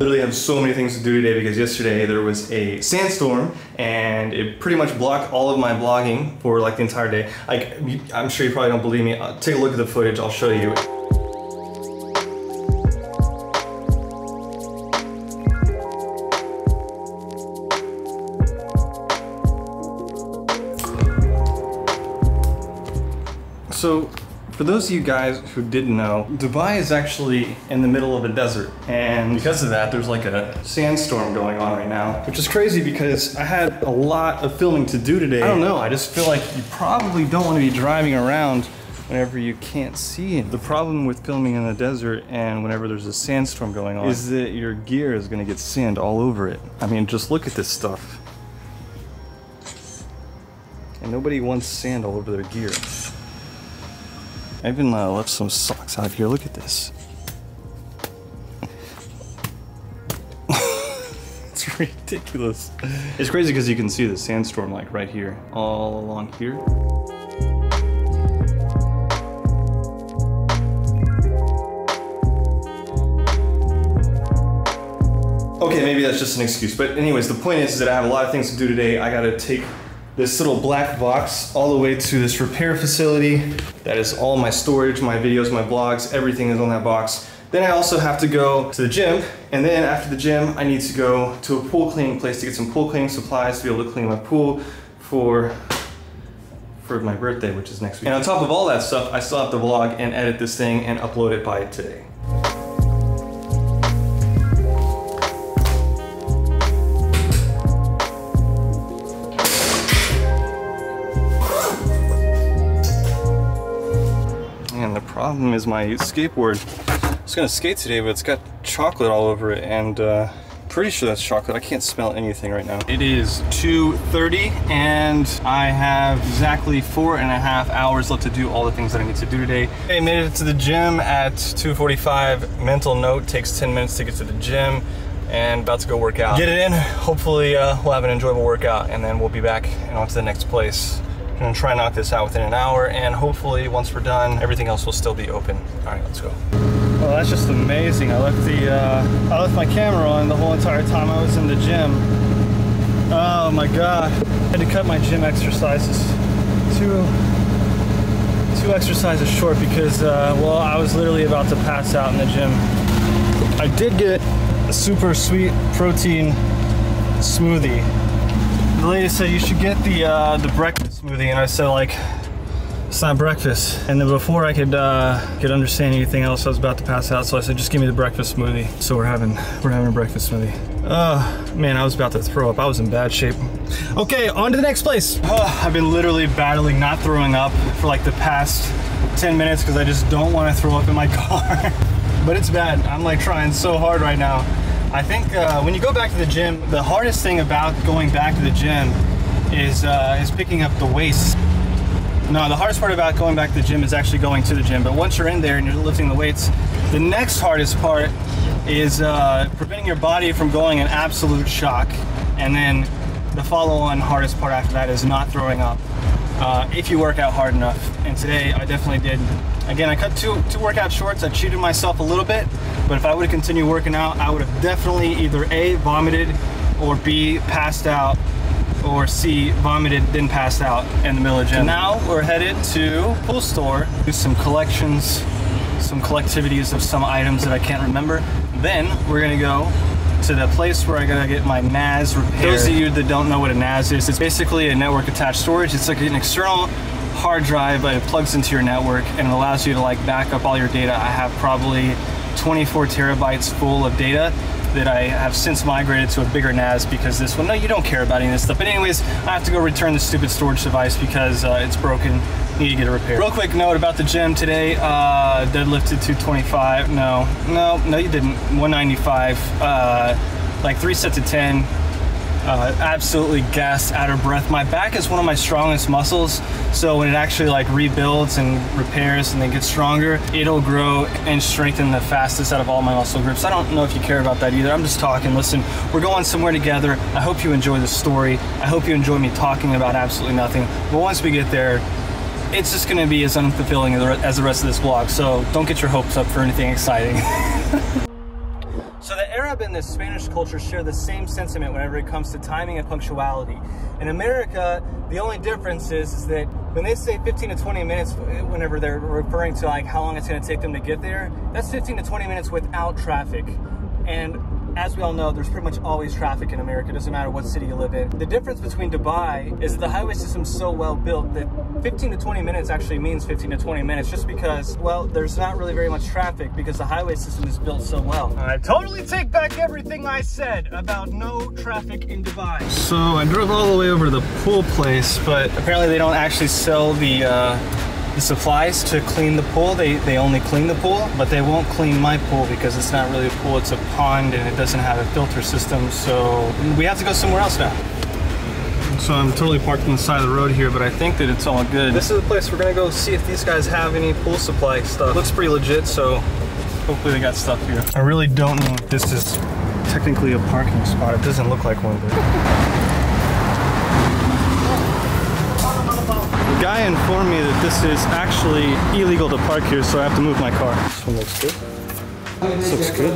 Literally have so many things to do today because yesterday there was a sandstorm and it pretty much blocked all of my vlogging for like the entire day. Like, I'm sure you probably don't believe me. Uh, take a look at the footage, I'll show you. So for those of you guys who didn't know, Dubai is actually in the middle of a desert. And because of that, there's like a sandstorm going on right now, which is crazy because I had a lot of filming to do today. I don't know, I just feel like you probably don't want to be driving around whenever you can't see. The problem with filming in the desert and whenever there's a sandstorm going on is that your gear is going to get sand all over it. I mean, just look at this stuff. And nobody wants sand all over their gear. I even uh, left some socks out here. Look at this. it's ridiculous. It's crazy because you can see the sandstorm like right here, all along here. Okay, maybe that's just an excuse. But anyways, the point is, is that I have a lot of things to do today. I gotta take this little black box all the way to this repair facility. That is all my storage, my videos, my blogs, everything is on that box. Then I also have to go to the gym, and then after the gym, I need to go to a pool cleaning place to get some pool cleaning supplies to be able to clean my pool for for my birthday, which is next week. And on top of all that stuff, I still have to vlog and edit this thing and upload it by today. Problem is my skateboard. I was gonna skate today, but it's got chocolate all over it, and uh, pretty sure that's chocolate. I can't smell anything right now. It is 2.30, and I have exactly four and a half hours left to do all the things that I need to do today. I made it to the gym at 2.45. Mental note, takes 10 minutes to get to the gym and about to go work out. Get it in, hopefully uh, we'll have an enjoyable workout and then we'll be back and on to the next place. I'm gonna try and knock this out within an hour and hopefully once we're done, everything else will still be open. All right, let's go. Well, that's just amazing. I left the, uh, I left my camera on the whole entire time I was in the gym. Oh my God. I had to cut my gym exercises two, two exercises short because, uh, well, I was literally about to pass out in the gym. I did get a super sweet protein smoothie. The lady said you should get the, uh, the breakfast smoothie and I said like, it's not breakfast. And then before I could uh, could understand anything else, I was about to pass out. So I said, just give me the breakfast smoothie. So we're having we're having a breakfast smoothie. Oh man, I was about to throw up. I was in bad shape. Okay, on to the next place. I've been literally battling not throwing up for like the past 10 minutes because I just don't want to throw up in my car. but it's bad. I'm like trying so hard right now. I think uh, when you go back to the gym, the hardest thing about going back to the gym is uh, is picking up the weights. No, the hardest part about going back to the gym is actually going to the gym. But once you're in there and you're lifting the weights, the next hardest part is uh, preventing your body from going in absolute shock. And then the follow-on hardest part after that is not throwing up uh, if you work out hard enough. And today I definitely did. Again, I cut two, two workout shorts. I cheated myself a little bit, but if I would have continued working out, I would have definitely either A, vomited, or B, passed out or C, vomited, then passed out in the middle of gym. Now we're headed to pool store, do some collections, some collectivities of some items that I can't remember. Then we're gonna go to the place where I gotta get my NAS repaired. Those of you that don't know what a NAS is, it's basically a network attached storage. It's like an external hard drive, but it plugs into your network and it allows you to like back up all your data. I have probably 24 terabytes full of data that I have since migrated to a bigger NAS because this one, no, you don't care about any of this stuff. But anyways, I have to go return the stupid storage device because uh, it's broken, need to get it repaired. Real quick note about the gym today, uh, deadlifted 225, no, no, no you didn't, 195, uh, like three sets of 10, uh, absolutely gassed, out of breath. My back is one of my strongest muscles, so when it actually like rebuilds and repairs and then gets stronger, it'll grow and strengthen the fastest out of all my muscle groups. I don't know if you care about that either. I'm just talking. Listen, we're going somewhere together. I hope you enjoy the story. I hope you enjoy me talking about absolutely nothing. But once we get there, it's just going to be as unfulfilling as the rest of this vlog. So don't get your hopes up for anything exciting. so the Arab and the Spanish culture share the same sentiment whenever it comes to timing and punctuality. In America, the only difference is, is that when they say 15 to 20 minutes, uh, whenever they're referring to like how long it's going to take them to get there, that's 15 to 20 minutes without traffic. And as we all know, there's pretty much always traffic in America. It doesn't matter what city you live in. The difference between Dubai is that the highway system's so well built that 15 to 20 minutes actually means 15 to 20 minutes just because, well, there's not really very much traffic because the highway system is built so well. I totally take back everything I said about no traffic in Dubai. So I drove all the way over to the pool place, but apparently they don't actually sell the uh, the supplies to clean the pool. They, they only clean the pool, but they won't clean my pool because it's not really a pool, it's a pond and it doesn't have a filter system. So we have to go somewhere else now. So I'm totally parked on the side of the road here, but I think that it's all good. This is the place we're gonna go see if these guys have any pool supply stuff. Looks pretty legit, so hopefully they got stuff here. I really don't know if this is technically a parking spot. It doesn't look like one, but... guy informed me that this is actually illegal to park here, so I have to move my car. This one looks good. This looks good.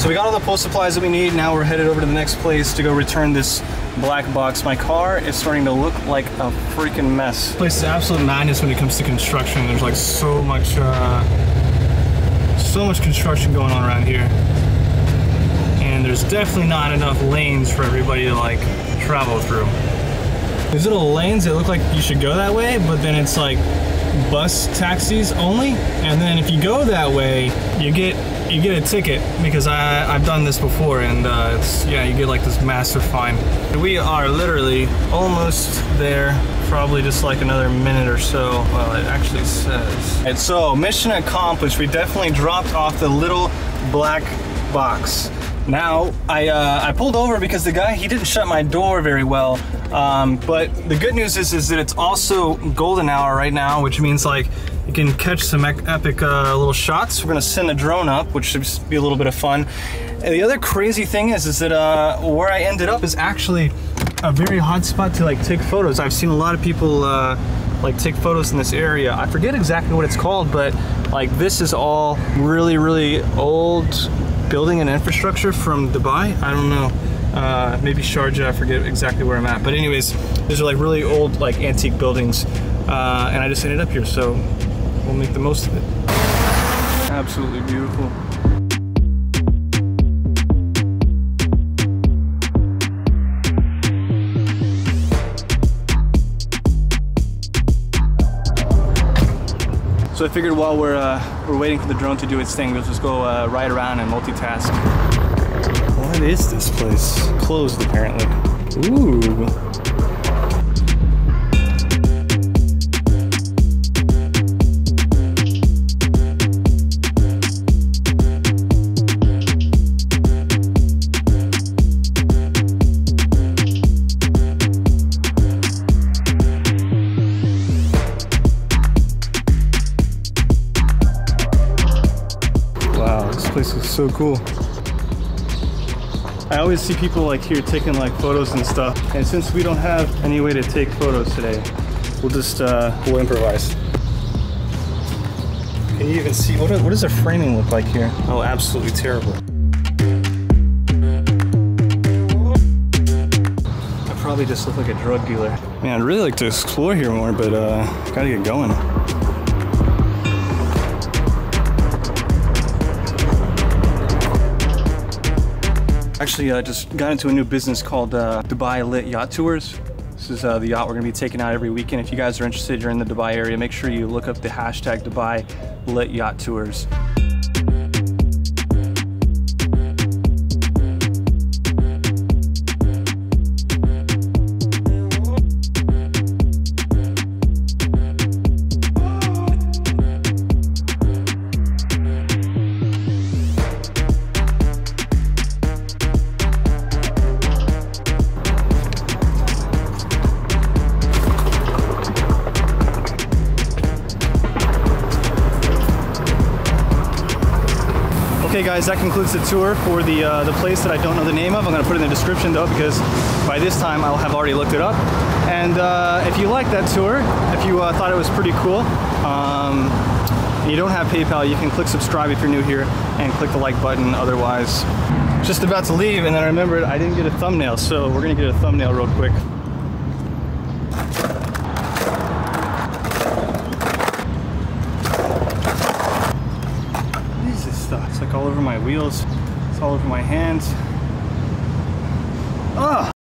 So we got all the post supplies that we need. Now we're headed over to the next place to go return this black box. My car is starting to look like a freaking mess. This place is absolute madness when it comes to construction. There's like so much, uh, so much construction going on around here and there's definitely not enough lanes for everybody to like travel through. These little lanes that look like you should go that way, but then it's like bus taxis only. And then if you go that way, you get you get a ticket because I, I've done this before and uh, it's yeah you get like this massive fine. We are literally almost there probably just like another minute or so. Well, it actually says. And so, mission accomplished. We definitely dropped off the little black box. Now, I, uh, I pulled over because the guy, he didn't shut my door very well. Um, but the good news is, is that it's also golden hour right now, which means like you can catch some epic uh, little shots. We're gonna send the drone up, which should be a little bit of fun. And the other crazy thing is, is that uh, where I ended up is actually a very hot spot to like take photos. I've seen a lot of people uh, like take photos in this area. I forget exactly what it's called, but like this is all really, really old building and infrastructure from Dubai. I don't know. Uh, maybe Sharjah, I forget exactly where I'm at. But anyways, these are like really old, like antique buildings. Uh, and I just ended up here, so we'll make the most of it. Absolutely beautiful. I figured while we're uh, we're waiting for the drone to do its thing, we'll just go uh, ride around and multitask. What is this place? Closed apparently. Ooh. So cool. I always see people like here taking like photos and stuff. And since we don't have any way to take photos today, we'll just, uh, we'll improvise. Can you even see, what, what does the framing look like here? Oh, absolutely terrible. I probably just look like a drug dealer. Man, I'd really like to explore here more, but uh, gotta get going. Actually, I uh, just got into a new business called uh, Dubai Lit Yacht Tours. This is uh, the yacht we're gonna be taking out every weekend. If you guys are interested, you're in the Dubai area, make sure you look up the hashtag Dubai Lit Yacht Tours. Alrighty guys, that concludes the tour for the uh, the place that I don't know the name of. I'm gonna put it in the description though because by this time I'll have already looked it up. And uh, if you like that tour, if you uh, thought it was pretty cool, um, you don't have PayPal, you can click subscribe if you're new here and click the like button otherwise. Just about to leave and then I remembered I didn't get a thumbnail, so we're gonna get a thumbnail real quick. What is this stuff? It's like all over my wheels. It's all over my hands. Ugh!